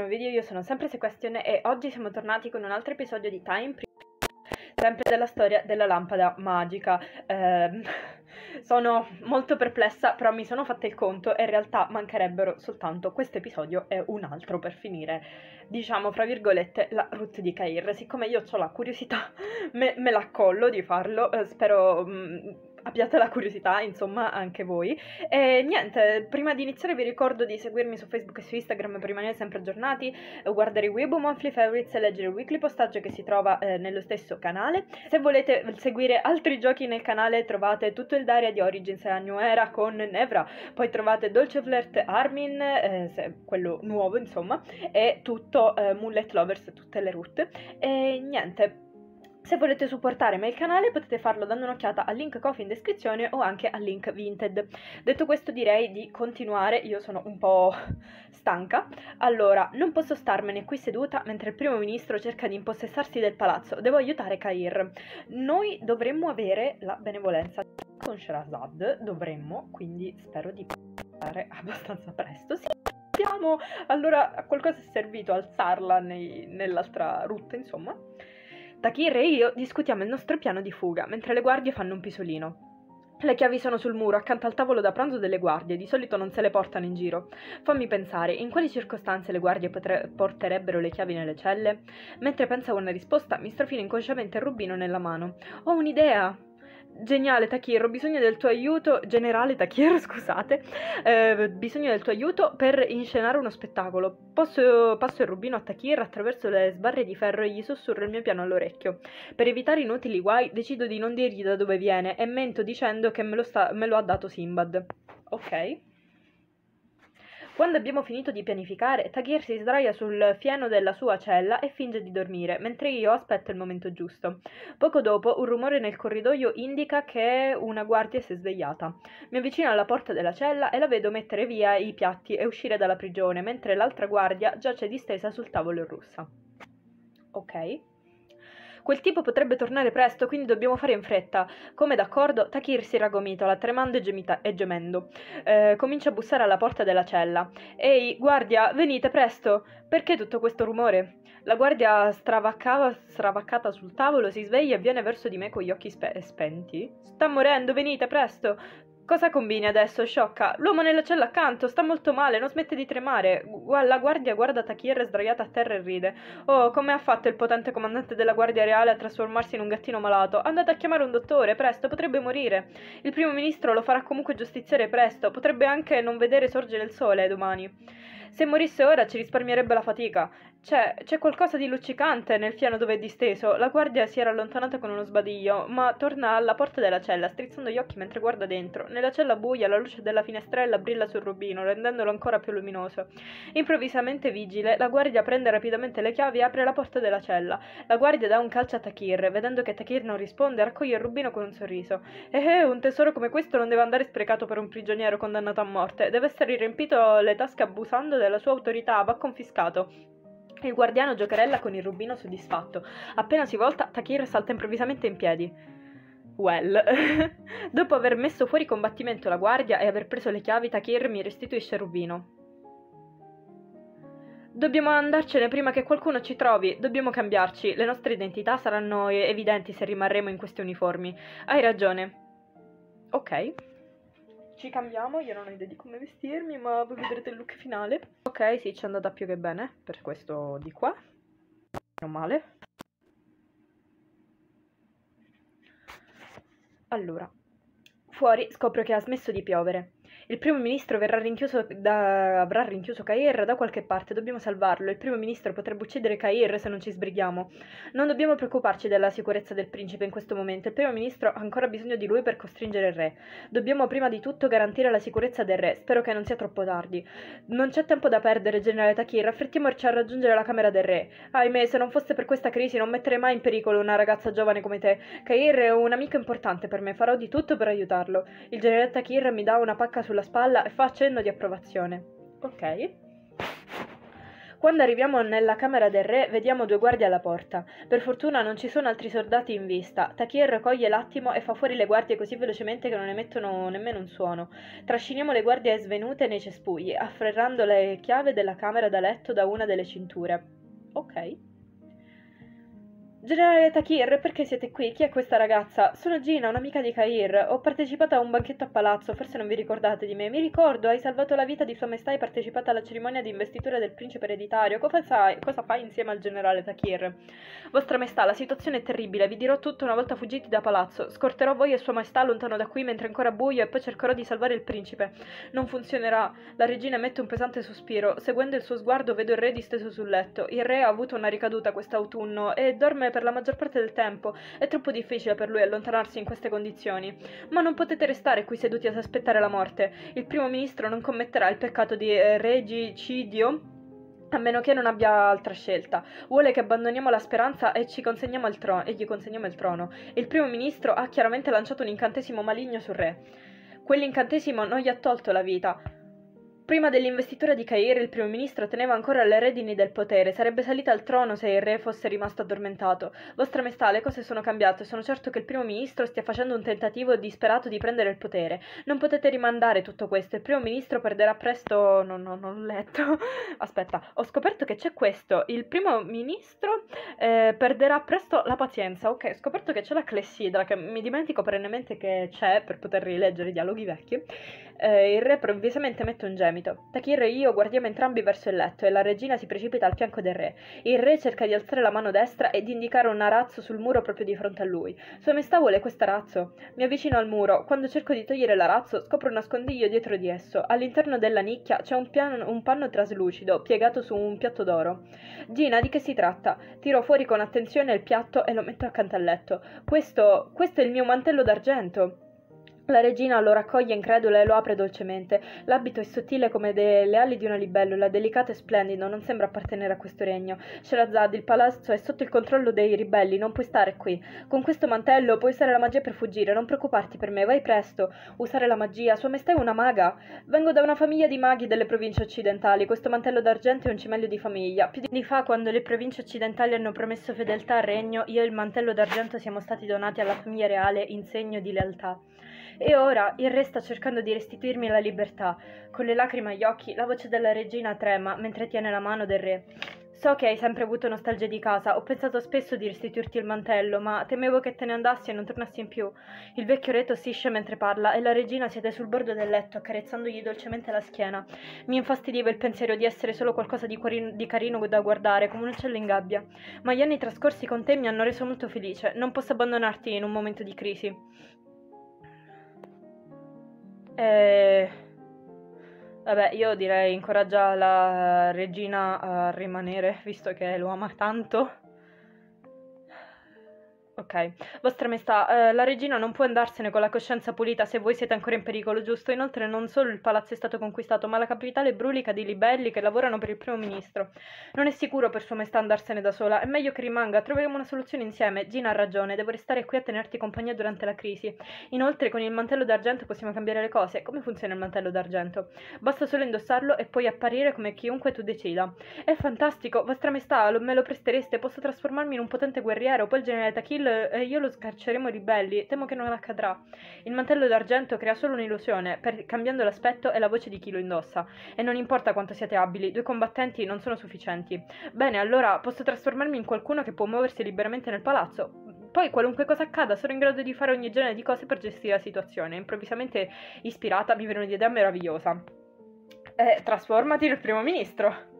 nuovo video, io sono sempre Sequestion e oggi siamo tornati con un altro episodio di Time sempre della storia della lampada magica. Eh, sono molto perplessa, però mi sono fatta il conto e in realtà mancherebbero soltanto questo episodio e un altro per finire, diciamo, fra virgolette, la route di Kair. Siccome io ho la curiosità, me, me la collo di farlo, eh, spero... Mh, mm, abbiate la curiosità, insomma, anche voi. E niente, prima di iniziare vi ricordo di seguirmi su Facebook e su Instagram per rimanere sempre aggiornati, guardare i Weibo Monthly Favorites e leggere il weekly postaggio che si trova eh, nello stesso canale. Se volete seguire altri giochi nel canale trovate tutto il Daria di Origins e New Era con Nevra, poi trovate Dolce Flirt Armin, eh, quello nuovo insomma, e tutto eh, Mullet Lovers, tutte le route. E niente, se volete supportare me il canale potete farlo dando un'occhiata al link coffee in descrizione o anche al link Vinted. Detto questo direi di continuare, io sono un po' stanca. Allora, non posso starmene qui seduta mentre il primo ministro cerca di impossessarsi del palazzo, devo aiutare Kair. Noi dovremmo avere la benevolenza con Sherazad, dovremmo, quindi spero di fare abbastanza presto. Sì, abbiamo, allora qualcosa è servito alzarla nell'altra rotta, insomma. Takir e io discutiamo il nostro piano di fuga, mentre le guardie fanno un pisolino. Le chiavi sono sul muro, accanto al tavolo da pranzo delle guardie, di solito non se le portano in giro. Fammi pensare, in quali circostanze le guardie potre- porterebbero le chiavi nelle celle? Mentre pensa a una risposta, mi strofino inconsciamente il rubino nella mano. Ho un'idea! Geniale Takir, ho bisogno del tuo aiuto, generale Takir, scusate, eh, bisogno del tuo aiuto per inscenare uno spettacolo. Posso, passo il rubino a Takir attraverso le sbarre di ferro e gli sussurro il mio piano all'orecchio. Per evitare inutili guai, decido di non dirgli da dove viene e mento dicendo che me lo, sta, me lo ha dato Simbad. Ok. Quando abbiamo finito di pianificare, Tagir si sdraia sul fieno della sua cella e finge di dormire, mentre io aspetto il momento giusto. Poco dopo, un rumore nel corridoio indica che una guardia si è svegliata. Mi avvicino alla porta della cella e la vedo mettere via i piatti e uscire dalla prigione, mentre l'altra guardia giace distesa sul tavolo in russa. Ok. Quel tipo potrebbe tornare presto, quindi dobbiamo fare in fretta. Come d'accordo, Takir si ragomitola, tremando e, gemita- e gemendo. Eh, comincia a bussare alla porta della cella. Ehi, guardia, venite presto! Perché tutto questo rumore? La guardia stravaccata sul tavolo si sveglia e viene verso di me con gli occhi spe- spenti. Sta morendo, venite presto! Cosa combini adesso, sciocca? L'uomo nella cella accanto sta molto male, non smette di tremare. La guardia guarda Takir sdraiata a terra e ride. Oh, come ha fatto il potente comandante della guardia reale a trasformarsi in un gattino malato? Andate a chiamare un dottore, presto, potrebbe morire. Il primo ministro lo farà comunque giustiziere presto, potrebbe anche non vedere sorgere il sole domani. Se morisse ora ci risparmierebbe la fatica. C'è, c'è qualcosa di luccicante nel fiano dove è disteso. La guardia si era allontanata con uno sbadiglio, ma torna alla porta della cella, strizzando gli occhi mentre guarda dentro. Nella cella buia la luce della finestrella brilla sul rubino, rendendolo ancora più luminoso. Improvvisamente vigile, la guardia prende rapidamente le chiavi e apre la porta della cella. La guardia dà un calcio a Takir, vedendo che Takir non risponde, raccoglie il rubino con un sorriso. Eh, eh, un tesoro come questo non deve andare sprecato per un prigioniero condannato a morte. Deve essere riempito le tasche abusando della sua autorità, va confiscato. Il guardiano giocherella con il rubino soddisfatto. Appena si volta, Takir salta improvvisamente in piedi. Well. Dopo aver messo fuori combattimento la guardia e aver preso le chiavi, Takir mi restituisce il rubino. Dobbiamo andarcene prima che qualcuno ci trovi, dobbiamo cambiarci, le nostre identità saranno evidenti se rimarremo in questi uniformi. Hai ragione. Ok. Ci cambiamo, io non ho idea di come vestirmi, ma voi vedrete il look finale. Ok, sì, ci è andata più che bene, per questo di qua. Non male. Allora, fuori scopro che ha smesso di piovere. Il primo ministro rinchiuso da... avrà rinchiuso Kair da qualche parte, dobbiamo salvarlo. Il primo ministro potrebbe uccidere Kair se non ci sbrighiamo. Non dobbiamo preoccuparci della sicurezza del principe in questo momento. Il primo ministro ha ancora bisogno di lui per costringere il re. Dobbiamo prima di tutto garantire la sicurezza del re. Spero che non sia troppo tardi. Non c'è tempo da perdere, generale Takir. Affrettiamoci a raggiungere la camera del re. Ahimè, se non fosse per questa crisi non metterei mai in pericolo una ragazza giovane come te. Kair è un amico importante per me. Farò di tutto per aiutarlo. Il generale Takir mi dà una pacca sulla spalla e fa accenno di approvazione. Ok. Quando arriviamo nella camera del re, vediamo due guardie alla porta. Per fortuna non ci sono altri soldati in vista. Takir coglie l'attimo e fa fuori le guardie così velocemente che non emettono nemmeno un suono. Trasciniamo le guardie svenute nei cespugli, afferrando le chiavi della camera da letto da una delle cinture. Ok. Generale Takir, perché siete qui? Chi è questa ragazza? Sono Gina, un'amica di Kair. Ho partecipato a un banchetto a palazzo, forse non vi ricordate di me. Mi ricordo, hai salvato la vita di Sua Maestà e partecipato alla cerimonia di investitura del principe ereditario. Cosa fai? Cosa fai insieme al generale Takir? Vostra Maestà, la situazione è terribile. Vi dirò tutto una volta fuggiti da palazzo. Scorterò voi e Sua Maestà lontano da qui mentre è ancora buio e poi cercherò di salvare il principe. Non funzionerà. La regina emette un pesante sospiro. Seguendo il suo sguardo vedo il re disteso sul letto. Il re ha avuto una ricaduta quest'autunno e dorme per la maggior parte del tempo. È troppo difficile per lui allontanarsi in queste condizioni. Ma non potete restare qui seduti ad aspettare la morte. Il primo ministro non commetterà il peccato di eh, regicidio a meno che non abbia altra scelta. Vuole che abbandoniamo la speranza e, consegniamo trono, e gli consegniamo il trono. Il primo ministro ha chiaramente lanciato un incantesimo maligno sul re. Quell'incantesimo non gli ha tolto la vita, Prima dell'investitura di Cair il primo ministro teneva ancora le redini del potere, sarebbe salita al trono se il re fosse rimasto addormentato. Vostra Maestà, le cose sono cambiate, sono certo che il primo ministro stia facendo un tentativo disperato di prendere il potere. Non potete rimandare tutto questo, il primo ministro perderà presto... no, no, non ho letto. Aspetta, ho scoperto che c'è questo, il primo ministro eh, perderà presto la pazienza. Ok, ho scoperto che c'è la clessidra, che mi dimentico perennemente che c'è per poter rileggere i dialoghi vecchi. Eh, il re improvvisamente mette un gemito. Takir e io guardiamo entrambi verso il letto e la regina si precipita al fianco del re. Il re cerca di alzare la mano destra e di indicare un arazzo sul muro proprio di fronte a lui. Sua maestà vuole questo arazzo. Mi avvicino al muro. Quando cerco di togliere l'arazzo, scopro un nascondiglio dietro di esso. All'interno della nicchia c'è un, piano, un panno traslucido piegato su un piatto d'oro. Gina, di che si tratta? Tiro fuori con attenzione il piatto e lo metto accanto al letto. Questo. questo è il mio mantello d'argento. La regina lo raccoglie incredula e lo apre dolcemente. L'abito è sottile come le ali di una libellula, delicato e splendido, non sembra appartenere a questo regno. Sherazad, il palazzo è sotto il controllo dei ribelli, non puoi stare qui. Con questo mantello puoi usare la magia per fuggire, non preoccuparti per me, vai presto. Usare la magia, sua maestà è una maga. Vengo da una famiglia di maghi delle province occidentali, questo mantello d'argento è un cimelio di famiglia. Più di anni fa, quando le province occidentali hanno promesso fedeltà al regno, io e il mantello d'argento siamo stati donati alla famiglia reale in segno di lealtà. E ora il re sta cercando di restituirmi la libertà. Con le lacrime agli occhi, la voce della regina trema mentre tiene la mano del re. So che hai sempre avuto nostalgia di casa, ho pensato spesso di restituirti il mantello, ma temevo che te ne andassi e non tornassi in più. Il vecchio re tossisce mentre parla e la regina siede sul bordo del letto, accarezzandogli dolcemente la schiena. Mi infastidiva il pensiero di essere solo qualcosa di, cuorino, di carino da guardare, come un uccello in gabbia. Ma gli anni trascorsi con te mi hanno reso molto felice. Non posso abbandonarti in un momento di crisi. E... Vabbè, io direi incoraggia la regina a rimanere, visto che lo ama tanto. Ok. Vostra Maestà, eh, la regina non può andarsene con la coscienza pulita se voi siete ancora in pericolo, giusto? Inoltre non solo il palazzo è stato conquistato, ma la capitale brulica di libelli che lavorano per il primo ministro. Non è sicuro per Sua Maestà andarsene da sola, è meglio che rimanga, troveremo una soluzione insieme. Gina ha ragione, devo restare qui a tenerti compagnia durante la crisi. Inoltre con il mantello d'argento possiamo cambiare le cose. Come funziona il mantello d'argento? Basta solo indossarlo e poi apparire come chiunque tu decida. È fantastico, Vostra Maestà, me lo prestereste, posso trasformarmi in un potente guerriero, poi il generale Takil e io lo scarceremo ribelli, temo che non accadrà. Il mantello d'argento crea solo un'illusione, per, cambiando l'aspetto e la voce di chi lo indossa. E non importa quanto siate abili, due combattenti non sono sufficienti. Bene, allora posso trasformarmi in qualcuno che può muoversi liberamente nel palazzo. Poi, qualunque cosa accada, sono in grado di fare ogni genere di cose per gestire la situazione. Improvvisamente ispirata, mi viene un'idea meravigliosa. Eh, trasformati nel primo ministro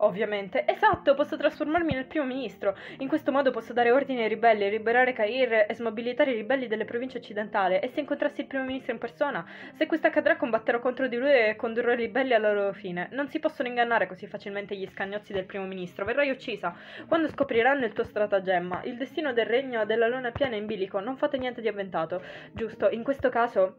ovviamente. Esatto, posso trasformarmi nel primo ministro. In questo modo posso dare ordine ai ribelli, liberare Cair e smobilitare i ribelli delle province occidentali. E se incontrassi il primo ministro in persona? Se questo accadrà, combatterò contro di lui e condurrò i ribelli alla loro fine. Non si possono ingannare così facilmente gli scagnozzi del primo ministro. Verrai uccisa. Quando scopriranno il tuo stratagemma, il destino del regno della luna piena in bilico, non fate niente di avventato. Giusto, in questo caso...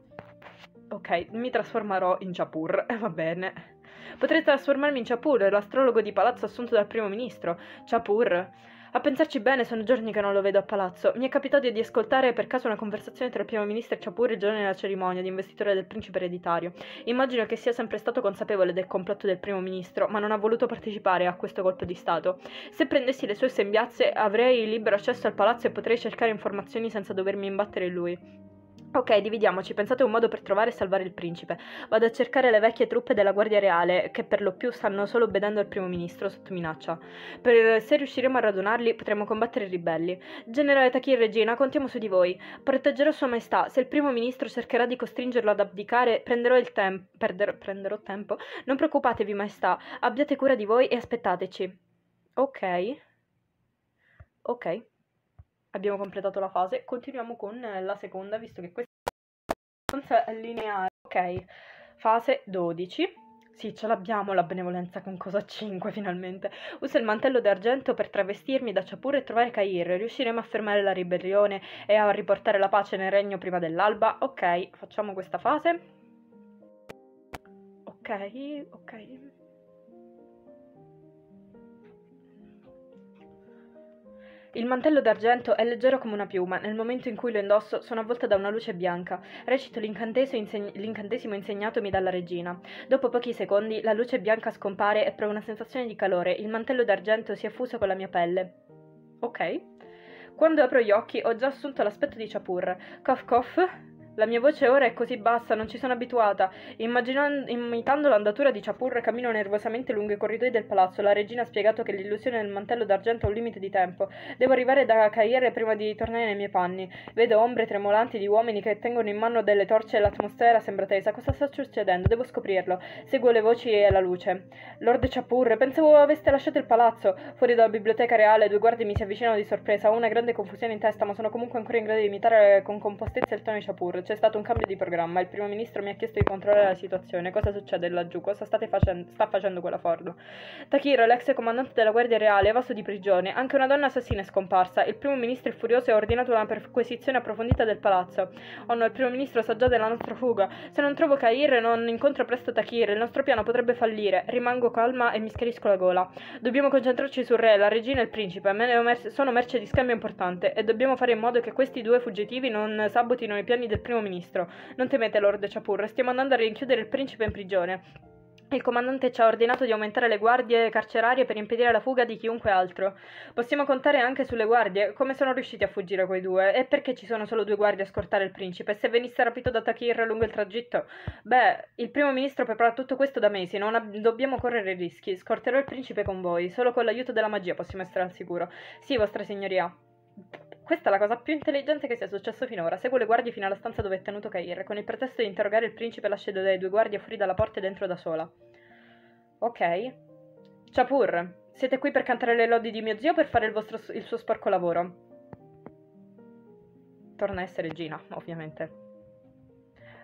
Ok, mi trasformerò in Chapur. Va bene. Potrei trasformarmi in Chapur, l'astrologo di palazzo assunto dal primo ministro. Chapur A pensarci bene, sono giorni che non lo vedo a palazzo. Mi è capitato di ascoltare per caso una conversazione tra il primo ministro e Chapur il giorno della cerimonia di investitura del principe ereditario. Immagino che sia sempre stato consapevole del complotto del primo ministro, ma non ha voluto partecipare a questo colpo di Stato. Se prendessi le sue sembianze, avrei libero accesso al palazzo e potrei cercare informazioni senza dovermi imbattere in lui. Ok, dividiamoci, pensate un modo per trovare e salvare il principe. Vado a cercare le vecchie truppe della Guardia Reale, che per lo più stanno solo obbedendo al primo ministro sotto minaccia. Per, se riusciremo a radunarli, potremo combattere i ribelli. Generale Takir Regina, contiamo su di voi. Proteggerò Sua Maestà. Se il primo ministro cercherà di costringerlo ad abdicare, prenderò il tempo. Prenderò tempo? Non preoccupatevi, Maestà. Abbiate cura di voi e aspettateci. Ok. Ok abbiamo completato la fase, continuiamo con la seconda, visto che questa è lineare. Ok, fase 12. Sì, ce l'abbiamo la benevolenza con cosa 5 finalmente. Uso il mantello d'argento per travestirmi da Ciapur e trovare Kair. Riusciremo a fermare la ribellione e a riportare la pace nel regno prima dell'alba. Ok, facciamo questa fase. Ok, ok. Il mantello d'argento è leggero come una piuma, nel momento in cui lo indosso sono avvolta da una luce bianca. Recito inseg- l'incantesimo insegnatomi dalla regina. Dopo pochi secondi la luce bianca scompare e provo una sensazione di calore. Il mantello d'argento si è fuso con la mia pelle. Ok. Quando apro gli occhi ho già assunto l'aspetto di Chapur. Cough cough. La mia voce ora è così bassa, non ci sono abituata. imitando l'andatura di Chapur, cammino nervosamente lungo i corridoi del palazzo. La regina ha spiegato che l'illusione del mantello d'argento ha un limite di tempo. Devo arrivare da Caire prima di tornare nei miei panni. Vedo ombre tremolanti di uomini che tengono in mano delle torce e l'atmosfera sembra tesa. Cosa sta succedendo? Devo scoprirlo. Seguo le voci e la luce. Lord Chapur, pensavo aveste lasciato il palazzo. Fuori dalla biblioteca reale, due guardie mi si avvicinano di sorpresa. Ho una grande confusione in testa, ma sono comunque ancora in grado di imitare con compostezza il tono di Chapur c'è stato un cambio di programma. Il primo ministro mi ha chiesto di controllare la situazione. Cosa succede laggiù? Cosa facendo, sta facendo quella Ford? Takiro, l'ex comandante della Guardia Reale, è evaso di prigione. Anche una donna assassina è scomparsa. Il primo ministro è furioso e ha ordinato una perquisizione approfondita del palazzo. Oh no, il primo ministro sa già della nostra fuga. Se non trovo Kair non incontro presto Takir, il nostro piano potrebbe fallire. Rimango calma e mi schiarisco la gola. Dobbiamo concentrarci sul re, la regina e il principe. Sono merce di scambio importante e dobbiamo fare in modo che questi due fuggitivi non sabotino i piani del primo ministro. Non temete, Lord Chapur, stiamo andando a rinchiudere il principe in prigione. Il comandante ci ha ordinato di aumentare le guardie carcerarie per impedire la fuga di chiunque altro. Possiamo contare anche sulle guardie. Come sono riusciti a fuggire quei due? E perché ci sono solo due guardie a scortare il principe? Se venisse rapito da Takir lungo il tragitto? Beh, il primo ministro prepara tutto questo da mesi. Non ab- dobbiamo correre rischi. Scorterò il principe con voi. Solo con l'aiuto della magia possiamo essere al sicuro. Sì, vostra signoria. Questa è la cosa più intelligente che sia successo finora. Seguo le guardie fino alla stanza dove è tenuto Kair. Con il pretesto di interrogare il principe lascio delle due guardie fuori dalla porta e dentro da sola. Ok. Chapur, siete qui per cantare le lodi di mio zio o per fare il, vostro, il suo sporco lavoro? Torna a essere Gina, ovviamente.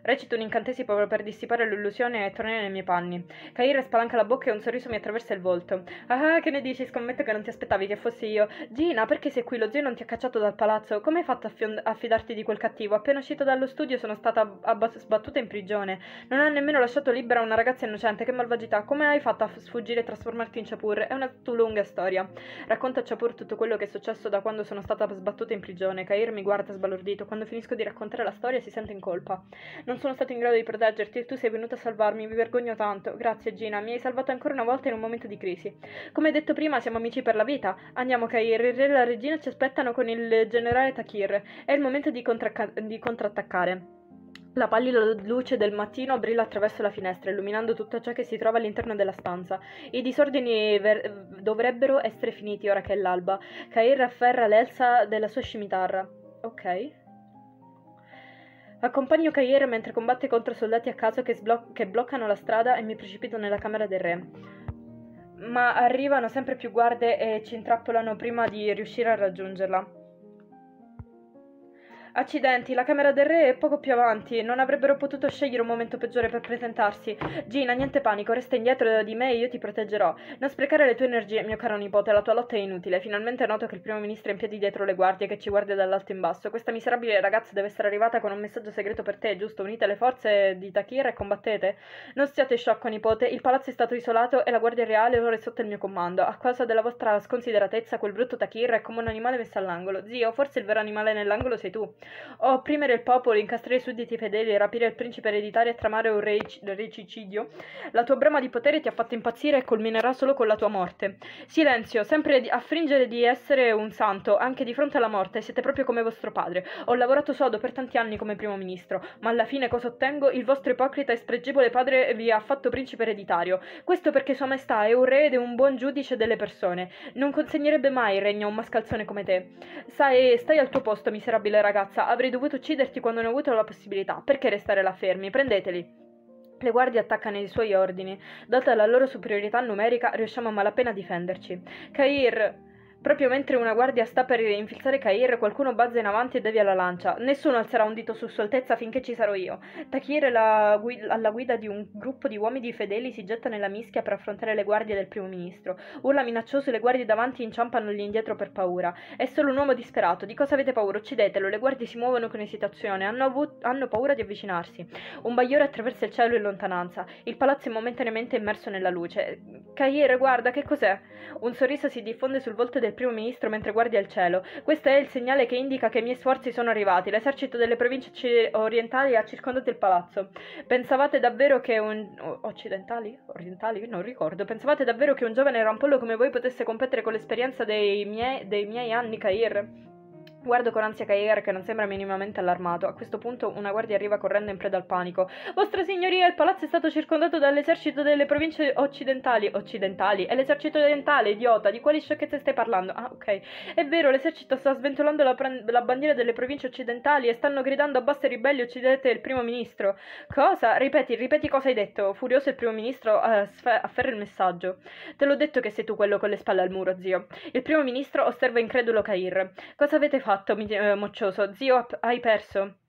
Recito un incantesimo per dissipare l'illusione e tornare nei miei panni. Kair spalanca la bocca e un sorriso mi attraversa il volto. Ah, che ne dici? Scommetto che non ti aspettavi che fossi io. Gina, perché sei qui? Lo zio non ti ha cacciato dal palazzo. Come hai fatto a, fion- fidarti di quel cattivo? Appena uscito dallo studio sono stata ab- sbattuta in prigione. Non ha nemmeno lasciato libera una ragazza innocente. Che malvagità. Come hai fatto a sfuggire e trasformarti in Chapur? È una tua lunga storia. Racconta a Chapur tutto quello che è successo da quando sono stata sbattuta in prigione. Kair mi guarda sbalordito. Quando finisco di raccontare la storia si sente in colpa. Non non sono stato in grado di proteggerti e tu sei venuta a salvarmi, mi vergogno tanto. Grazie Gina, mi hai salvato ancora una volta in un momento di crisi. Come detto prima, siamo amici per la vita. Andiamo Kair, il re e la regina ci aspettano con il generale Takir. È il momento di, contra- di contrattaccare. La pallida luce del mattino brilla attraverso la finestra, illuminando tutto ciò che si trova all'interno della stanza. I disordini ver- dovrebbero essere finiti ora che è l'alba. Kair afferra l'elsa della sua scimitarra. Ok. Accompagno Kair mentre combatte contro soldati a caso che, sblo- che bloccano la strada e mi precipito nella camera del re. Ma arrivano sempre più guardie e ci intrappolano prima di riuscire a raggiungerla. Accidenti, la camera del re è poco più avanti. Non avrebbero potuto scegliere un momento peggiore per presentarsi. Gina, niente panico, resta indietro di me e io ti proteggerò. Non sprecare le tue energie, mio caro nipote, la tua lotta è inutile. Finalmente noto che il primo ministro è in piedi dietro le guardie che ci guarda dall'alto in basso. Questa miserabile ragazza deve essere arrivata con un messaggio segreto per te, giusto? Unite le forze di Takira e combattete. Non siate sciocco, nipote. Il palazzo è stato isolato e la guardia reale ora è sotto il mio comando. A causa della vostra sconsideratezza, quel brutto Takira è come un animale messo all'angolo. Zio, forse il vero animale nell'angolo sei tu. Opprimere il popolo, incastrare i sudditi fedeli, rapire il principe ereditario e tramare un regicidio. La tua brama di potere ti ha fatto impazzire e culminerà solo con la tua morte. Silenzio, sempre a fingere di essere un santo, anche di fronte alla morte, siete proprio come vostro padre. Ho lavorato sodo per tanti anni come primo ministro, ma alla fine cosa ottengo? Il vostro ipocrita e spregevole padre vi ha fatto principe ereditario. Questo perché Sua Maestà è un re ed è un buon giudice delle persone. Non consegnerebbe mai il regno a un mascalzone come te. Sai, stai al tuo posto, miserabile ragazza. Avrei dovuto ucciderti quando ne ho avuto la possibilità. Perché restare là fermi? Prendeteli. Le guardie attaccano i suoi ordini. Data la loro superiorità numerica, riusciamo a malapena a difenderci. Kair, Proprio mentre una guardia sta per infilzare Kair, qualcuno bazza in avanti e devia la lancia. Nessuno alzerà un dito su Sua Altezza finché ci sarò io. Takir, la gui- alla guida di un gruppo di uomini fedeli, si getta nella mischia per affrontare le guardie del primo ministro. Urla minaccioso e le guardie davanti inciampano gli indietro per paura. È solo un uomo disperato. Di cosa avete paura? Uccidetelo. Le guardie si muovono con esitazione. Hanno, avu- hanno paura di avvicinarsi. Un bagliore attraversa il cielo in lontananza. Il palazzo è momentaneamente immerso nella luce. Kair, guarda, che cos'è? Un sorriso si diffonde sul volto del primo ministro mentre guardi al cielo. Questo è il segnale che indica che i miei sforzi sono arrivati. L'esercito delle province orientali ha circondato il palazzo. Pensavate davvero che un... occidentali? Orientali? Non ricordo. Pensavate davvero che un giovane rampollo come voi potesse competere con l'esperienza dei miei, dei miei anni, Kair? Guardo con ansia Kair che non sembra minimamente allarmato. A questo punto una guardia arriva correndo in preda al panico. Vostra signoria, il palazzo è stato circondato dall'esercito delle province occidentali. Occidentali? È l'esercito orientale, idiota. Di quali sciocchezze stai parlando? Ah, ok. È vero, l'esercito sta sventolando la, la bandiera delle province occidentali e stanno gridando a basse ribelli uccidete il primo ministro. Cosa? Ripeti, ripeti cosa hai detto. Furioso il primo ministro uh, afferra il messaggio. Te l'ho detto che sei tu quello con le spalle al muro, zio. Il primo ministro osserva incredulo Kair. Cosa avete fatto? Fatto, eh, moccioso? Zio, hai perso.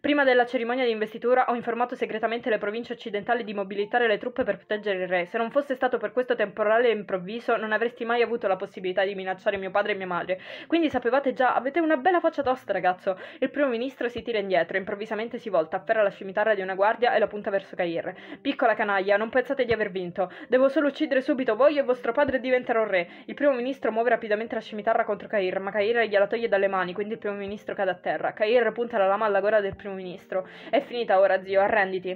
Prima della cerimonia di investitura ho informato segretamente le province occidentali di mobilitare le truppe per proteggere il re. Se non fosse stato per questo temporale improvviso, non avresti mai avuto la possibilità di minacciare mio padre e mia madre. Quindi sapevate già, avete una bella faccia tosta, ragazzo. Il primo ministro si tira indietro, improvvisamente si volta, afferra la scimitarra di una guardia e la punta verso Cair. Piccola canaglia, non pensate di aver vinto. Devo solo uccidere subito voi e vostro padre e diventerò re. Il primo ministro muove rapidamente la scimitarra contro Cair, ma Cair gliela toglie dalle mani, quindi il primo ministro cade a terra. Cair punta la lama alla gola del primo ministro. È finita ora, zio, arrenditi.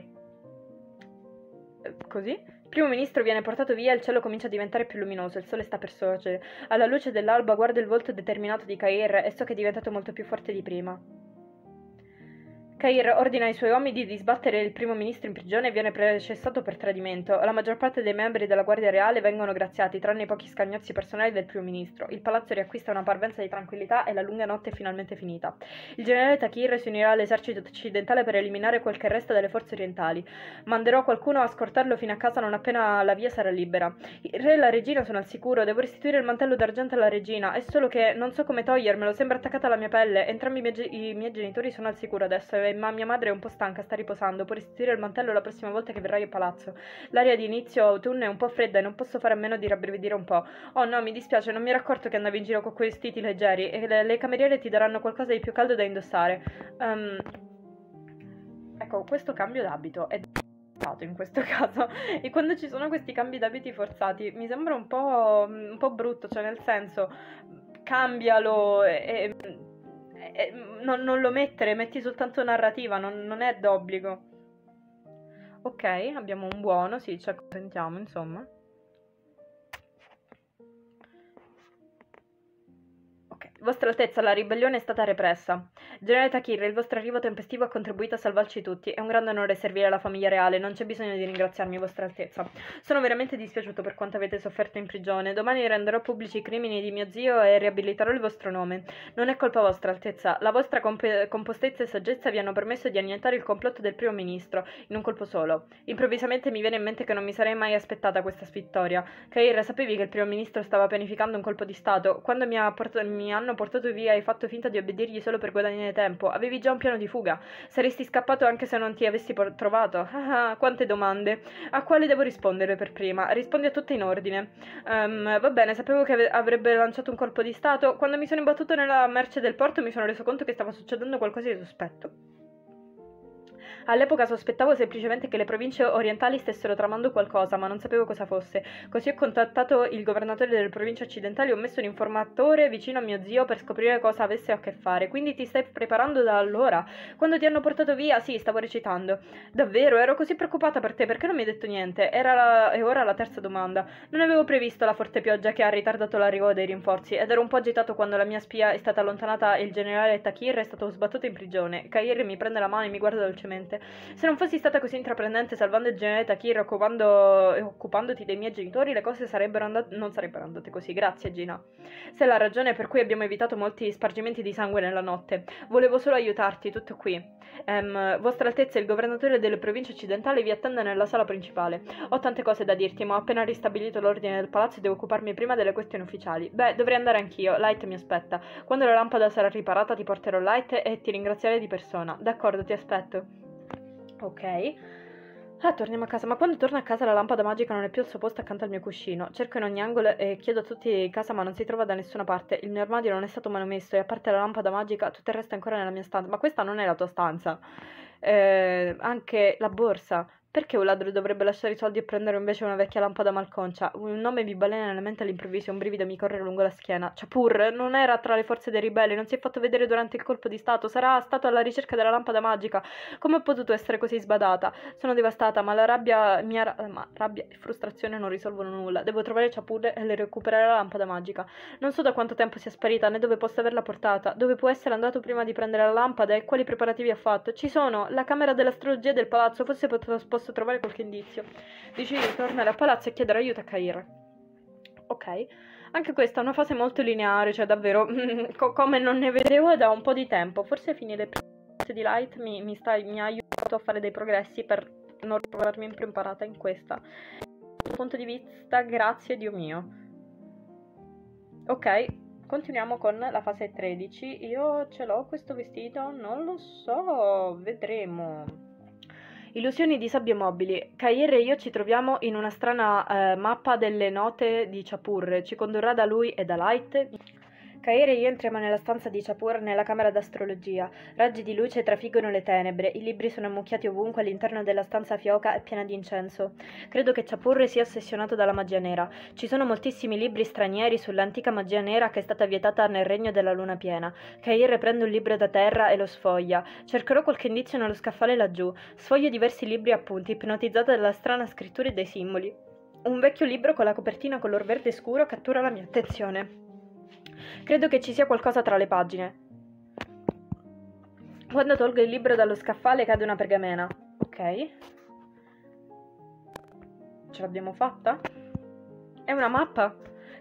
Eh, così? Il primo ministro viene portato via e il cielo comincia a diventare più luminoso, il sole sta per sorgere. Alla luce dell'alba guardo il volto determinato di Kair e so che è diventato molto più forte di prima. Cair ordina ai suoi uomini di sbattere il primo ministro in prigione e viene processato per tradimento. La maggior parte dei membri della Guardia Reale vengono graziati, tranne i pochi scagnozzi personali del primo ministro. Il palazzo riacquista una parvenza di tranquillità e la lunga notte è finalmente finita. Il generale Takir si unirà all'esercito occidentale per eliminare quel che resta delle forze orientali. Manderò qualcuno a scortarlo fino a casa non appena la via sarà libera. Il re e la regina sono al sicuro, devo restituire il mantello d'argento alla regina, è solo che non so come togliermelo, sembra attaccata alla mia pelle. Entrambi i miei, i miei genitori sono al sicuro adesso e ma mia madre è un po' stanca, sta riposando. Può restituire il mantello la prossima volta che verrai a palazzo. L'aria di inizio autunno è un po' fredda e non posso fare a meno di rabbrividire un po'. Oh no, mi dispiace, non mi ero accorto che andavi in giro con quei vestiti leggeri e le, le cameriere ti daranno qualcosa di più caldo da indossare. Um, ecco, questo cambio d'abito è in questo caso e quando ci sono questi cambi d'abiti forzati mi sembra un po', un po brutto cioè nel senso cambialo e, eh, non, non, lo mettere, metti soltanto narrativa, non, non è d'obbligo. Ok, abbiamo un buono, sì, ci accontentiamo, insomma. Vostra Altezza, la ribellione è stata repressa. Generale Takir, il vostro arrivo tempestivo ha contribuito a salvarci tutti. È un grande onore servire la famiglia reale, non c'è bisogno di ringraziarmi, Vostra Altezza. Sono veramente dispiaciuto per quanto avete sofferto in prigione. Domani renderò pubblici i crimini di mio zio e riabiliterò il vostro nome. Non è colpa vostra, Altezza. La vostra comp- compostezza e saggezza vi hanno permesso di annientare il complotto del primo ministro, in un colpo solo. Improvvisamente mi viene in mente che non mi sarei mai aspettata questa vittoria. Kair, sapevi che il primo ministro stava pianificando un colpo di Stato? Quando mi, port- mi hanno hanno portato via e hai fatto finta di obbedirgli solo per guadagnare tempo. Avevi già un piano di fuga. Saresti scappato anche se non ti avessi por- trovato. Ah, quante domande. A quale devo rispondere per prima? Rispondi a tutte in ordine. Um, va bene, sapevo che ave- avrebbe lanciato un colpo di stato. Quando mi sono imbattuto nella merce del porto mi sono reso conto che stava succedendo qualcosa di sospetto. All'epoca sospettavo semplicemente che le province orientali stessero tramando qualcosa, ma non sapevo cosa fosse. Così ho contattato il governatore delle province occidentali e ho messo un informatore vicino a mio zio per scoprire cosa avesse a che fare. Quindi ti stai preparando da allora? Quando ti hanno portato via? Sì, stavo recitando. Davvero? Ero così preoccupata per te, perché non mi hai detto niente? Era la... E ora la terza domanda. Non avevo previsto la forte pioggia che ha ritardato l'arrivo dei rinforzi ed ero un po' agitato quando la mia spia è stata allontanata e il generale Takir è stato sbattuto in prigione. Kair mi prende la mano e mi guarda dolcemente niente. Se non fossi stata così intraprendente salvando il generale Takir occupando, occupandoti dei miei genitori, le cose sarebbero andate, non sarebbero andate così. Grazie, Gina. Sei la ragione per cui abbiamo evitato molti spargimenti di sangue nella notte. Volevo solo aiutarti, tutto qui. Um, vostra Altezza, il governatore delle province occidentali vi attende nella sala principale. Ho tante cose da dirti, ma ho appena ristabilito l'ordine del palazzo e devo occuparmi prima delle questioni ufficiali. Beh, dovrei andare anch'io. Light mi aspetta. Quando la lampada sarà riparata ti porterò Light e ti ringrazierei di persona. D'accordo, ti aspetto. Ok. Ah, torniamo a casa. Ma quando torno a casa la lampada magica non è più al suo posto accanto al mio cuscino. Cerco in ogni angolo e chiedo a tutti in casa ma non si trova da nessuna parte. Il mio armadio non è stato manomesso e a parte la lampada magica tutto il resto è ancora nella mia stanza. Ma questa non è la tua stanza. Eh, anche la borsa. Perché un ladro dovrebbe lasciare i soldi e prendere invece una vecchia lampada malconcia? Un nome mi balena nella mente all'improvviso e un brivido mi corre lungo la schiena. Chapur non era tra le forze dei ribelli, non si è fatto vedere durante il colpo di stato, sarà stato alla ricerca della lampada magica. Come ho potuto essere così sbadata? Sono devastata, ma la rabbia, mia ma rabbia e frustrazione non risolvono nulla. Devo trovare Chapur e le recuperare la lampada magica. Non so da quanto tempo sia sparita, né dove possa averla portata, dove può essere andato prima di prendere la lampada e quali preparativi ha fatto. Ci sono, la camera dell'astrologia del palazzo, forse posso posso trovare qualche indizio. Decidi di tornare al palazzo e chiedere aiuto a Kair. Ok. Anche questa è una fase molto lineare, cioè davvero co- come non ne vedevo da un po' di tempo. Forse finire di Light mi, mi, sta, mi ha aiutato a fare dei progressi per non trovarmi imparata in questa. Dal punto di vista, grazie Dio mio. Ok, continuiamo con la fase 13. Io ce l'ho questo vestito? Non lo so, vedremo. Illusioni di sabbie mobili. Kair e io ci troviamo in una strana eh, mappa delle note di Chapur. Ci condurrà da lui e da Light. Kairi e io entriamo nella stanza di Chapur nella camera d'astrologia. Raggi di luce trafiggono le tenebre, i libri sono ammucchiati ovunque all'interno della stanza fioca e piena di incenso. Credo che Chapur sia ossessionato dalla magia nera. Ci sono moltissimi libri stranieri sull'antica magia nera che è stata vietata nel regno della luna piena. Kair prende un libro da terra e lo sfoglia. Cercherò qualche indizio nello scaffale laggiù. Sfoglio diversi libri appunti, ipnotizzata dalla strana scrittura e dai simboli. Un vecchio libro con la copertina color verde scuro cattura la mia attenzione. Credo che ci sia qualcosa tra le pagine. Quando tolgo il libro dallo scaffale cade una pergamena. Ok. Ce l'abbiamo fatta? È una mappa?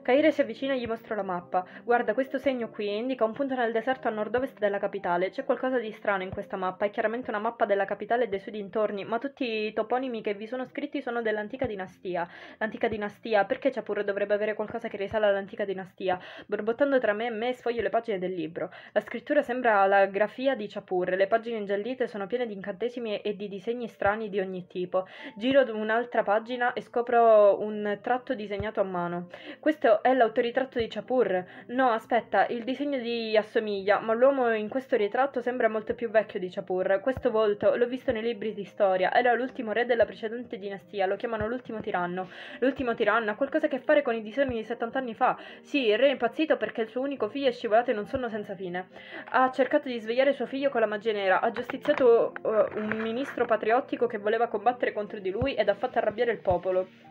Kaire si avvicina e gli mostra la mappa. Guarda, questo segno qui indica un punto nel deserto a nord-ovest della capitale. C'è qualcosa di strano in questa mappa. È chiaramente una mappa della capitale e dei suoi dintorni, ma tutti i toponimi che vi sono scritti sono dell'antica dinastia. L'antica dinastia, perché Chapur dovrebbe avere qualcosa che risale all'antica dinastia? Borbottando tra me e me sfoglio le pagine del libro. La scrittura sembra la grafia di Chapur. Le pagine ingiallite sono piene di incantesimi e di disegni strani di ogni tipo. Giro un'altra pagina e scopro un tratto disegnato a mano. Questo è l'autoritratto di Chapur. No, aspetta, il disegno gli assomiglia, ma l'uomo in questo ritratto sembra molto più vecchio di Chapur. Questo volto l'ho visto nei libri di storia. Era l'ultimo re della precedente dinastia, lo chiamano l'ultimo tiranno. L'ultimo tiranno ha qualcosa a che fare con i disegni di 70 anni fa. Sì, il re è impazzito perché il suo unico figlio è scivolato in un sonno senza fine. Ha cercato di svegliare suo figlio con la magia nera, ha giustiziato uh, un ministro patriottico che voleva combattere contro di lui ed ha fatto arrabbiare il popolo.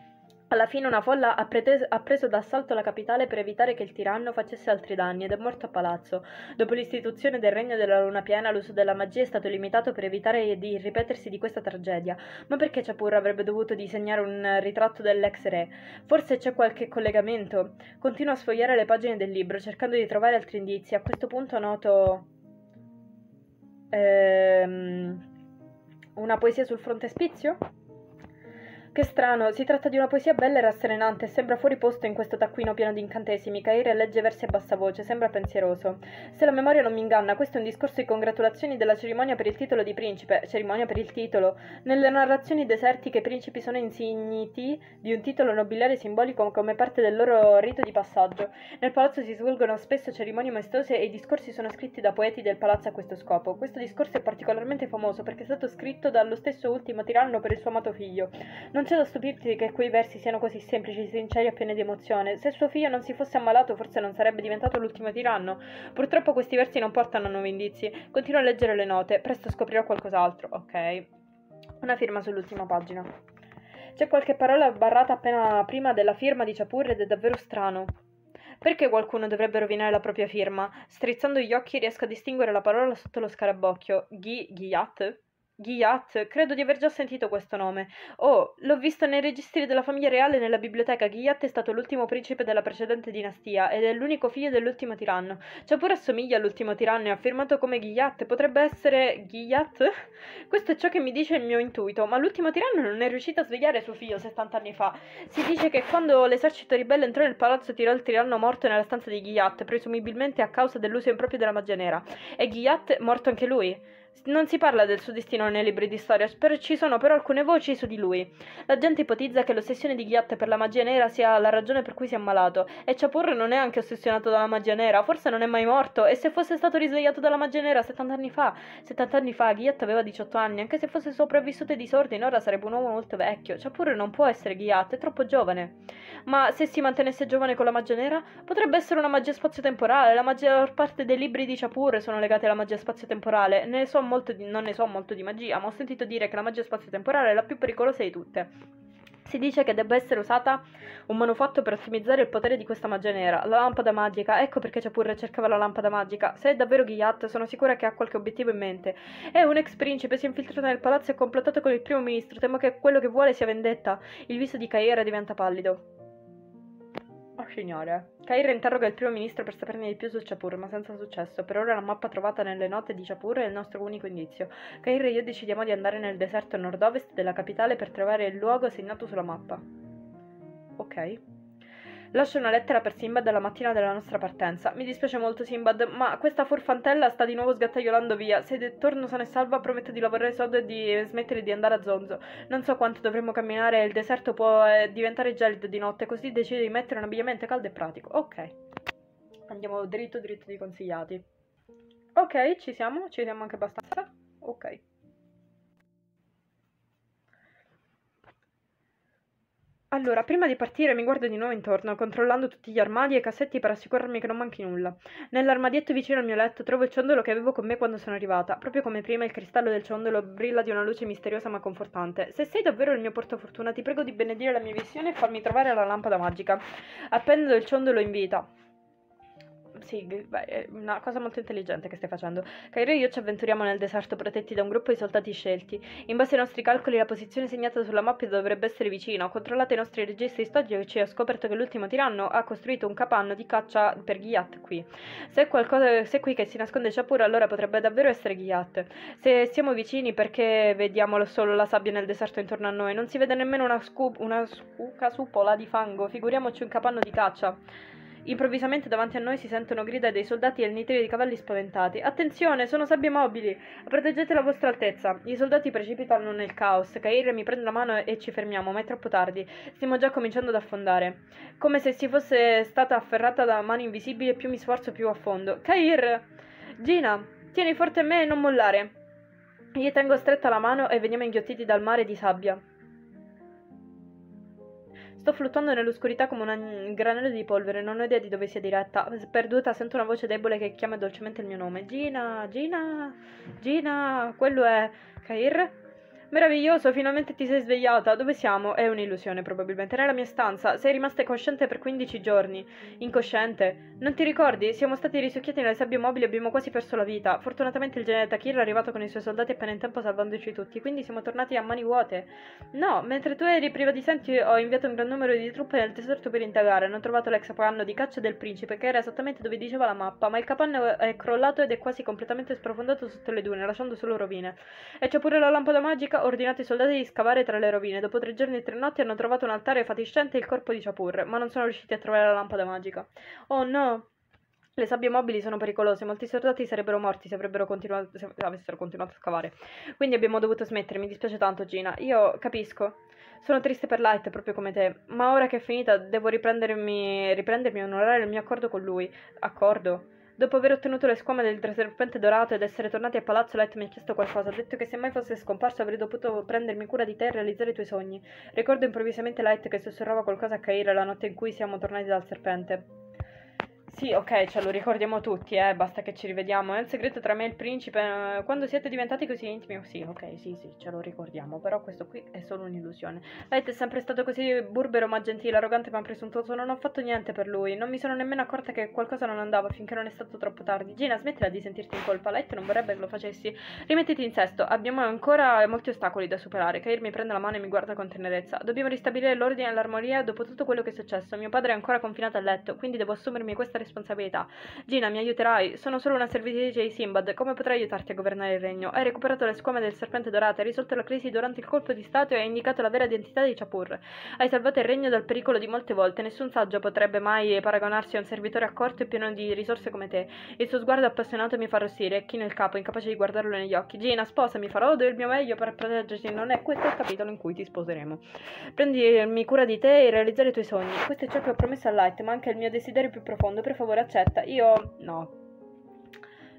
Alla fine una folla ha, preteso, ha, preso d'assalto la capitale per evitare che il tiranno facesse altri danni ed è morto a palazzo. Dopo l'istituzione del regno della luna piena, l'uso della magia è stato limitato per evitare di ripetersi di questa tragedia. Ma perché Chapur avrebbe dovuto disegnare un ritratto dell'ex re? Forse c'è qualche collegamento. Continuo a sfogliare le pagine del libro, cercando di trovare altri indizi. A questo punto noto... Ehm, una poesia sul frontespizio? Che strano, si tratta di una poesia bella e rasserenante sembra fuori posto in questo taccuino pieno di incantesimi. Caire legge versi a bassa voce, sembra pensieroso. Se la memoria non mi inganna, questo è un discorso di congratulazioni della cerimonia per il titolo di principe. Cerimonia per il titolo. Nelle narrazioni desertiche i principi sono insigniti di un titolo nobiliare simbolico come parte del loro rito di passaggio. Nel palazzo si svolgono spesso cerimonie maestose e i discorsi sono scritti da poeti del palazzo a questo scopo. Questo discorso è particolarmente famoso perché è stato scritto dallo stesso ultimo tiranno per il suo amato figlio. Non non c'è da stupirti che quei versi siano così semplici, sinceri e pieni di emozione. Se suo figlio non si fosse ammalato, forse non sarebbe diventato l'ultimo tiranno. Purtroppo questi versi non portano a nuovi indizi. Continuo a leggere le note, presto scoprirò qualcos'altro. Ok. Una firma sull'ultima pagina. C'è qualche parola barrata appena prima della firma di Chapur ed è davvero strano. Perché qualcuno dovrebbe rovinare la propria firma? Strizzando gli occhi riesco a distinguere la parola sotto lo scarabocchio. Ghi, Ghiat? Ghiat, credo di aver già sentito questo nome. Oh, l'ho visto nei registri della famiglia reale nella biblioteca. Ghiat è stato l'ultimo principe della precedente dinastia ed è l'unico figlio dell'ultimo tiranno. Cioè pure assomiglia all'ultimo tiranno e affirmato come Ghiat. Potrebbe essere Ghiat? Questo è ciò che mi dice il mio intuito, ma l'ultimo tiranno non è riuscito a svegliare suo figlio 70 anni fa. Si dice che quando l'esercito ribelle entrò nel palazzo tirò il tiranno morto nella stanza di Ghiat, presumibilmente a causa dell'uso improprio della magia nera. E Ghiat morto anche lui. Non si parla del suo destino nei libri di storia, ci sono però alcune voci su di lui. La gente ipotizza che l'ossessione di Ghiatte per la magia nera sia la ragione per cui si è ammalato, e Chapur non è anche ossessionato dalla magia nera, forse non è mai morto, e se fosse stato risvegliato dalla magia nera 70 anni fa, 70 anni fa Ghiatte aveva 18 anni, anche se fosse sopravvissuto ai disordini ora sarebbe un uomo molto vecchio, Chapur non può essere Ghiatte, è troppo giovane. Ma se si mantenesse giovane con la magia nera, potrebbe essere una magia spazio-temporale, la maggior parte dei libri di Chapur sono legati alla magia spazio-temporale, ne so di, non ne so molto di magia, ma ho sentito dire che la magia spazio-temporale è la più pericolosa di tutte. Si dice che debba essere usata un manufatto per ottimizzare il potere di questa magia nera, la lampada magica. Ecco perché Chapur cercava la lampada magica. Se è davvero Ghiat, sono sicura che ha qualche obiettivo in mente. È un ex principe, si è infiltrato nel palazzo e complottato con il primo ministro. Temo che quello che vuole sia vendetta. Il viso di Kaira diventa pallido. Signore. Kair interroga il primo ministro per saperne di più su Chapur, ma senza successo. Per ora la mappa trovata nelle note di Chapur è il nostro unico indizio. Kair e io decidiamo di andare nel deserto nord-ovest della capitale per trovare il luogo segnato sulla mappa. Ok. Lascio una lettera per Simbad la mattina della nostra partenza. Mi dispiace molto, Simbad, ma questa furfantella sta di nuovo sgattaiolando via. Se torno sano e salva, prometto di lavorare sodo e di smettere di andare a zonzo. Non so quanto dovremo camminare, il deserto può eh, diventare gelido di notte, così decido di mettere un abbigliamento caldo e pratico. Ok. Andiamo dritto, dritto di consigliati. Ok, ci siamo? Ci siamo anche abbastanza? Ok. Allora, prima di partire mi guardo di nuovo intorno, controllando tutti gli armadi e i cassetti per assicurarmi che non manchi nulla. Nell'armadietto vicino al mio letto trovo il ciondolo che avevo con me quando sono arrivata. Proprio come prima il cristallo del ciondolo brilla di una luce misteriosa ma confortante. Se sei davvero il mio portafortuna, ti prego di benedire la mia visione e farmi trovare la lampada magica. Appendo il ciondolo in vita sì, è una cosa molto intelligente che stai facendo. Cairo e io ci avventuriamo nel deserto protetti da un gruppo di soldati scelti. In base ai nostri calcoli la posizione segnata sulla mappa dovrebbe essere vicina. Ho controllato i nostri registri storici e ho scoperto che l'ultimo tiranno ha costruito un capanno di caccia per Ghiat qui. Se, qualcosa, se qui che si nasconde Chapur allora potrebbe davvero essere Ghiat. Se siamo vicini perché vediamo solo la sabbia nel deserto intorno a noi? Non si vede nemmeno una, scu- una scuca supola di fango, figuriamoci un capanno di caccia. Improvvisamente davanti a noi si sentono grida dei soldati e il nitire di cavalli spaventati. Attenzione, sono sabbie mobili! Proteggete la vostra altezza! I soldati precipitano nel caos. Kair mi prende la mano e ci fermiamo, ma è troppo tardi. Stiamo già cominciando ad affondare. Come se si fosse stata afferrata da mani invisibili, più mi sforzo più affondo. Kair! Gina, tieni forte a me e non mollare. Gli tengo stretta la mano e veniamo inghiottiti dal mare di sabbia. Sto fluttuando nell'oscurità come un granello di polvere, non ho idea di dove sia diretta. Sperduta, sento una voce debole che chiama dolcemente il mio nome. Gina, Gina, Gina, quello è Kair? Meraviglioso, finalmente ti sei svegliata. Dove siamo? È un'illusione, probabilmente. Nella mia stanza. Sei rimasta incosciente per 15 giorni. Incosciente? Non ti ricordi? Siamo stati risucchiati nelle sabbie mobili e abbiamo quasi perso la vita. Fortunatamente il generale Takir è arrivato con i suoi soldati appena in tempo salvandoci tutti, quindi siamo tornati a mani vuote. No, mentre tu eri priva di senti ho inviato un gran numero di truppe nel deserto per indagare. Hanno trovato l'ex capanno di caccia del principe, che era esattamente dove diceva la mappa, ma il capanno è crollato ed è quasi completamente sprofondato sotto le dune, lasciando solo rovine. E c'è pure la lampada magica ha ordinato ai soldati di scavare tra le rovine. Dopo tre giorni e tre notti hanno trovato un altare fatiscente e il corpo di Chapur, ma non sono riusciti a trovare la lampada magica. Oh no! Le sabbie mobili sono pericolose, molti soldati sarebbero morti se, continuato, se avessero continuato a scavare. Quindi abbiamo dovuto smettere, mi dispiace tanto Gina. Io capisco. Sono triste per Light, proprio come te, ma ora che è finita devo riprendermi, riprendermi e onorare il mio accordo con lui. Accordo? Dopo aver ottenuto le squame del serpente dorato ed essere tornati a palazzo, Light mi ha chiesto qualcosa. Ha detto che se mai fosse scomparso avrei dovuto prendermi cura di te e realizzare i tuoi sogni. Ricordo improvvisamente Light che sussurrava qualcosa a Kaira la notte in cui siamo tornati dal serpente. Sì, ok, ce lo ricordiamo tutti, eh, basta che ci rivediamo. È un segreto tra me e il principe. Eh, quando siete diventati così intimi, sì, ok, sì, sì, ce lo ricordiamo. Però questo qui è solo un'illusione. Light è sempre stato così burbero ma gentile, arrogante ma presuntuoso. Non ho fatto niente per lui. Non mi sono nemmeno accorta che qualcosa non andava finché non è stato troppo tardi. Gina, smettila di sentirti in colpa. Light non vorrebbe che lo facessi. Rimettiti in sesto. Abbiamo ancora molti ostacoli da superare. Kair mi prende la mano e mi guarda con tenerezza. Dobbiamo ristabilire l'ordine e l'armonia dopo tutto quello che è successo. Mio padre è ancora confinato a letto, quindi devo assumermi questa responsabilità. Gina, mi aiuterai? Sono solo una servitrice di Simbad. Come potrei aiutarti a governare il regno? Hai recuperato le squame del serpente dorato, hai risolto la crisi durante il colpo di Stato e hai indicato la vera identità di Chapur. Hai salvato il regno dal pericolo di molte volte. Nessun saggio potrebbe mai paragonarsi a un servitore accorto e pieno di risorse come te. Il suo sguardo appassionato mi fa arrossire e chino il capo, incapace di guardarlo negli occhi. Gina, sposami, farò del mio meglio per proteggerti. Non è questo il capitolo in cui ti sposeremo. Prendimi cura di te e realizzare i tuoi sogni. Questo è ciò che ho promesso a Light, ma anche il mio desiderio più profondo. Per favore, accetta. Io. no.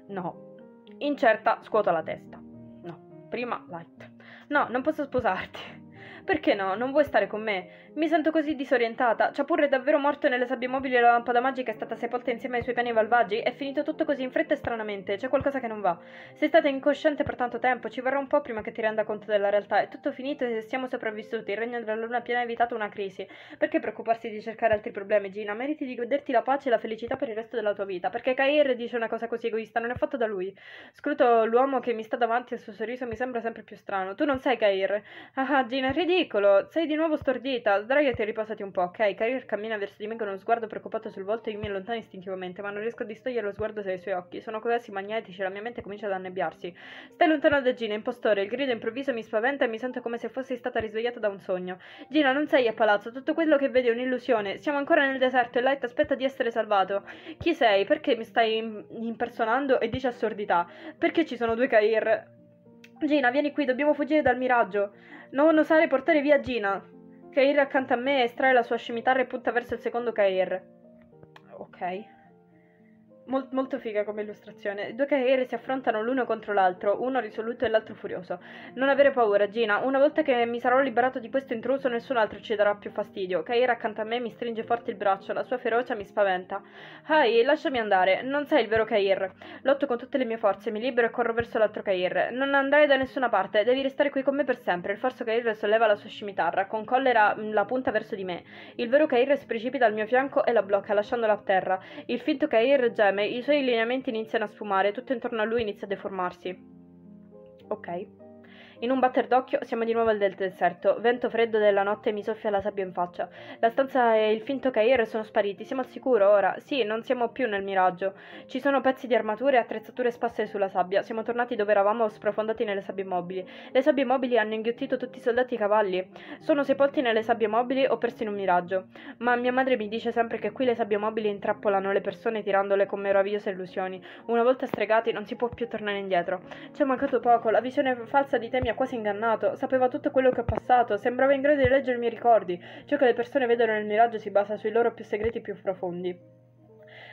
No. Incerta, scuoto la testa. No. Prima Light. No, non posso sposarti. Perché no? Non vuoi stare con me? Mi sento così disorientata. Chapur è davvero morto nelle sabbie mobili e la lampada magica è stata sepolta insieme ai suoi piani malvagi? È finito tutto così in fretta e stranamente. C'è qualcosa che non va. Sei stata incosciente per tanto tempo. Ci vorrà un po' prima che ti renda conto della realtà. È tutto finito e siamo sopravvissuti. Il regno della luna piena ha evitato una crisi. Perché preoccuparsi di cercare altri problemi, Gina? Meriti di goderti la pace e la felicità per il resto della tua vita. Perché Kair dice una cosa così egoista. Non è fatto da lui. Scruto l'uomo che mi sta davanti e il suo sorriso mi sembra sempre più strano. Tu non sei Kair. Ah, Gina, è ridicolo. Sei di nuovo stordita. Sdraiati e riposati un po', ok? Carrier cammina verso di me con uno sguardo preoccupato sul volto e io mi allontano istintivamente, ma non riesco a distogliere lo sguardo dai suoi occhi. Sono quasi magnetici e la mia mente comincia ad annebbiarsi. Stai lontano da Gina, impostore. Il grido improvviso mi spaventa e mi sento come se fossi stata risvegliata da un sogno. Gina, non sei a palazzo, tutto quello che vedi è un'illusione. Siamo ancora nel deserto e Light aspetta di essere salvato. Chi sei? Perché mi stai impersonando e dici assurdità? Perché ci sono due Kair? Gina, vieni qui, dobbiamo fuggire dal miraggio. Non osare portare via Gina. Kair accanto a me estrae la sua scimitarra e punta verso il secondo Kair. Ok. Mol- molto figa come illustrazione. Due carriere si affrontano l'uno contro l'altro, uno risoluto e l'altro furioso. Non avere paura, Gina. Una volta che mi sarò liberato di questo intruso, nessun altro ci darà più fastidio. Kair accanto a me mi stringe forte il braccio, la sua ferocia mi spaventa. Hai, lasciami andare. Non sei il vero Kair. Lotto con tutte le mie forze, mi libero e corro verso l'altro Kair. Non andrai da nessuna parte, devi restare qui con me per sempre. Il falso Kair solleva la sua scimitarra, con collera mm, la punta verso di me. Il vero Kair si precipita al mio fianco e la blocca, lasciandola a terra. Il finto Kair geme insieme, i suoi lineamenti iniziano a sfumare, tutto intorno a lui inizia a deformarsi. Ok. In un batter d'occhio siamo di nuovo nel deserto. Vento freddo della notte mi soffia la sabbia in faccia. La stanza e il finto Kair sono spariti. Siamo al sicuro ora. Sì, non siamo più nel miraggio. Ci sono pezzi di armature e attrezzature spasse sulla sabbia. Siamo tornati dove eravamo sprofondati nelle sabbie mobili. Le sabbie mobili hanno inghiottito tutti i soldati e i cavalli. Sono sepolti nelle sabbie mobili o persi in un miraggio. Ma mia madre mi dice sempre che qui le sabbie mobili intrappolano le persone tirandole con meravigliose illusioni. Una volta stregati non si può più tornare indietro. Ci è mancato poco. La visione falsa di te mi ha quasi ingannato, sapeva tutto quello che ho passato, sembrava in grado di leggere i miei ricordi. Ciò che le persone vedono nel miraggio si basa sui loro più segreti più profondi.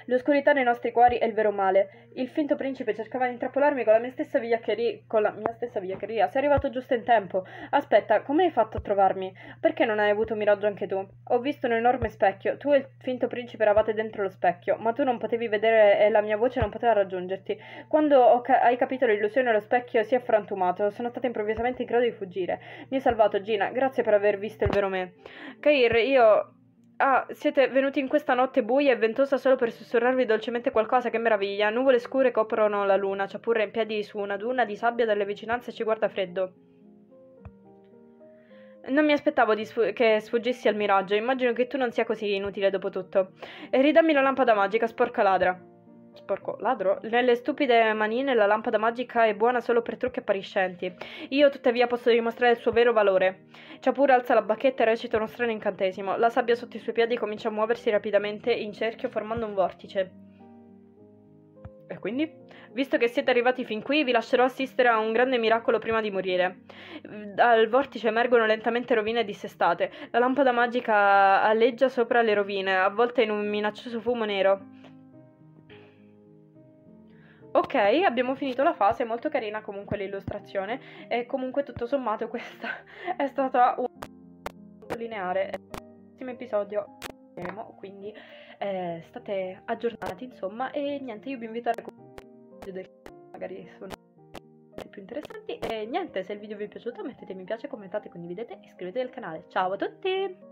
L'oscurità nei nostri cuori è il vero male. Il finto principe cercava di intrappolarmi con la mia stessa vigliaccheria. Con la mia stessa vigliaccheria. Sei arrivato giusto in tempo. Aspetta, come hai fatto a trovarmi? Perché non hai avuto miraggio anche tu? Ho visto un enorme specchio. Tu e il finto principe eravate dentro lo specchio, ma tu non potevi vedere e la mia voce non poteva raggiungerti. Quando ca- hai capito l'illusione, lo specchio si è frantumato. Sono stata improvvisamente in grado di fuggire. Mi hai salvato, Gina. Grazie per aver visto il vero me. Kair, io Ah, siete venuti in questa notte buia e ventosa solo per sussurrarvi dolcemente qualcosa, che meraviglia. Nuvole scure coprono la luna, c'ha pure in piedi su una duna di sabbia dalle vicinanze ci guarda freddo. Non mi aspettavo sfu- che sfuggissi al miraggio, immagino che tu non sia così inutile dopo tutto. E ridammi la lampada magica, sporca ladra. Sporco ladro? Nelle stupide manine la lampada magica è buona solo per trucchi appariscenti. Io tuttavia posso dimostrare il suo vero valore. Chapur alza la bacchetta e recita uno strano incantesimo. La sabbia sotto i suoi piedi comincia a muoversi rapidamente in cerchio formando un vortice. E quindi? Visto che siete arrivati fin qui, vi lascerò assistere a un grande miracolo prima di morire. Dal vortice emergono lentamente rovine dissestate. La lampada magica alleggia sopra le rovine, avvolta in un minaccioso fumo nero. Ok, abbiamo finito la fase, molto carina comunque l'illustrazione e comunque tutto sommato questa è stata un lineare. Prossimo episodio quindi eh, state aggiornati insomma e niente, io vi invito a recuperare magari sono più interessanti e niente, se il video vi è piaciuto mettete mi piace, commentate, condividete e iscrivetevi al canale. Ciao a tutti!